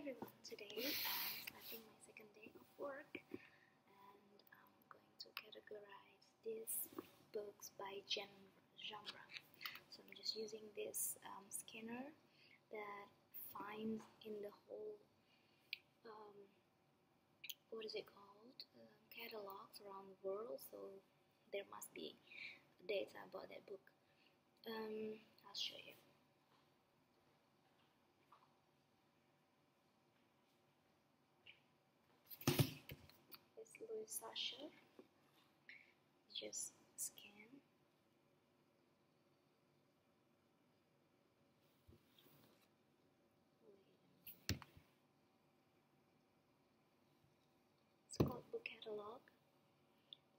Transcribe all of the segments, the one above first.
everyone, today I'm starting my second day of work and I'm going to categorize these books by genre. So I'm just using this um, scanner that finds in the whole, um, what is it called, uh, catalogs around the world so there must be data about that book. Um, I'll show you. Louis Sachar. Just scan. It's called book catalog.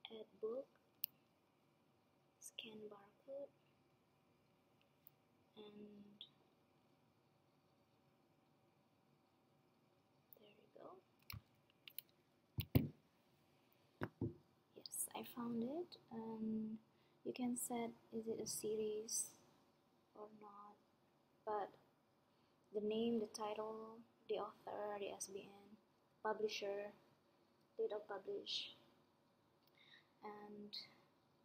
Add book. Scan barcode. And I found it and you can set is it a series or not? But the name the title the author the ISBN publisher date of publish. And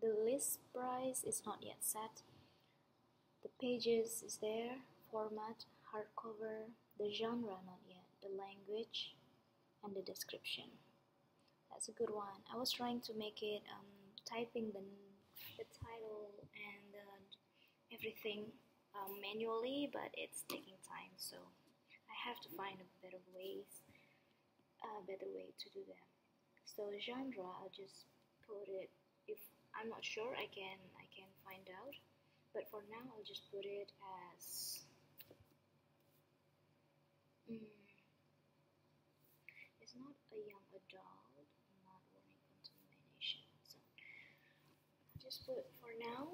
the list price is not yet set. The pages is there format hardcover the genre not yet the language and the description that's a good one. I was trying to make it um, typing the, the title and uh, everything um, manually, but it's taking time, so I have to find a better ways, a better way to do that. So genre, I'll just put it. If I'm not sure, I can I can find out. But for now, I'll just put it as. Mm, it's not a young adult put for now